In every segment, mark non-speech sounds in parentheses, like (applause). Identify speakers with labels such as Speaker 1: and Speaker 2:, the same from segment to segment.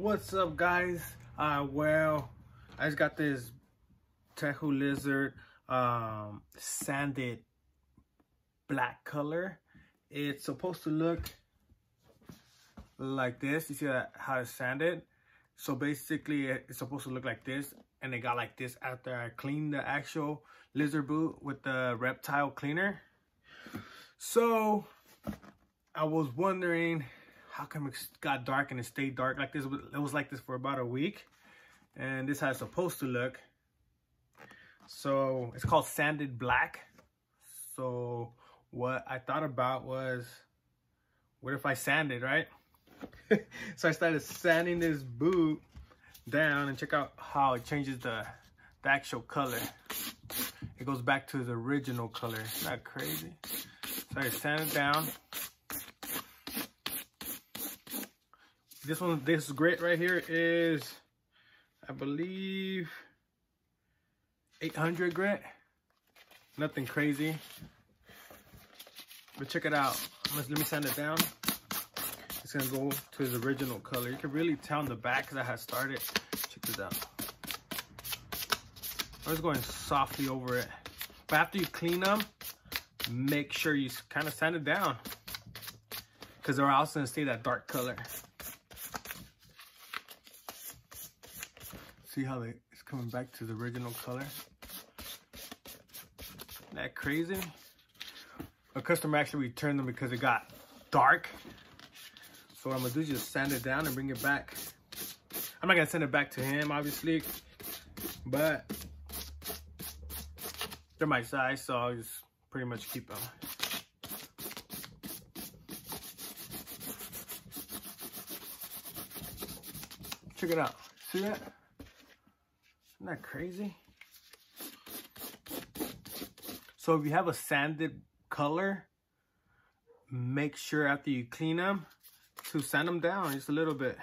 Speaker 1: What's up guys? Uh, well, I just got this Teju Lizard um, sanded black color. It's supposed to look like this. You see that, how it's sanded? So basically it's supposed to look like this and it got like this after I cleaned the actual lizard boot with the reptile cleaner. So I was wondering how come it got dark and it stayed dark like this? It was like this for about a week. And this is how it's supposed to look. So it's called sanded black. So what I thought about was, what if I sanded, right? (laughs) so I started sanding this boot down and check out how it changes the, the actual color. It goes back to the original color. That crazy? So I sand it down. This one, this grit right here is, I believe, 800 grit. Nothing crazy. But check it out. Let me sand it down. It's gonna go to the original color. You can really tell on the back that has started. Check this out. I was going softly over it. But after you clean them, make sure you kind of sand it down. Because they're also gonna stay that dark color. See how they, it's coming back to the original color? Isn't that crazy? A customer actually returned them because it got dark. So what I'm gonna do is just sand it down and bring it back. I'm not gonna send it back to him, obviously, but they're my size, so I'll just pretty much keep them. Check it out. See that? Isn't that crazy? So if you have a sanded color, make sure after you clean them to sand them down just a little bit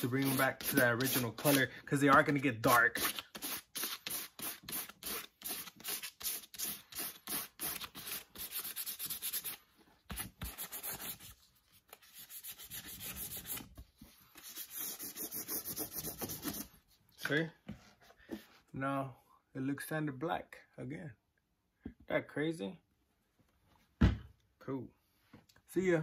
Speaker 1: to bring them back to that original color because they are going to get dark. See? Now it looks sanded black again. That crazy? Cool. See ya.